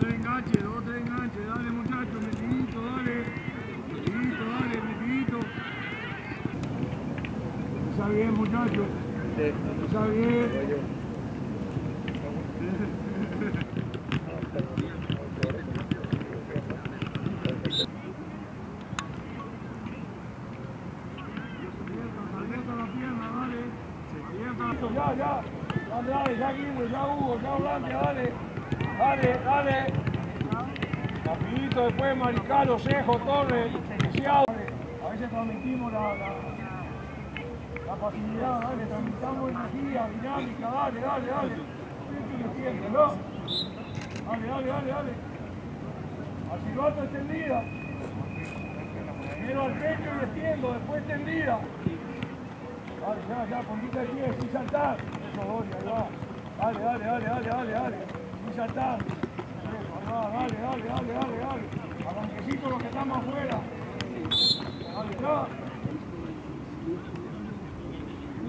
tres enganches, dos, tres enganches. Dale, muchachos, metidito, dale. Metidito, dale, metidito. Está bien, muchachos. Está bien. Ya, ya. Ya ya Hugo, ya Blanque, dale. Dale, dale. Rapidito después Maricalo, Cejo, Torres, Preciado. A veces transmitimos la, facilidad, dale, transmitamos energía, dinámica, dale, dale, dale. ¿no? Dale, dale, dale, dale. Al silbato extendida. Primero al pecho y extiendo, después extendida. Dale, ya, ya, puntita de pie, sin saltar. Eso, ahí. Dale, dale, dale, dale, dale, dale. Saltar. Dale, dale, dale, dale, dale. Arranquecito los que estamos afuera. Dale, ya.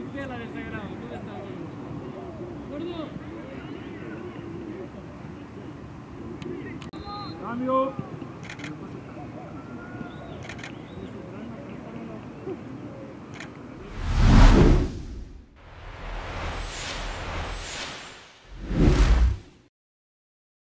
Izquierda de Sagrado, ¿dónde está Gordo? Cambio.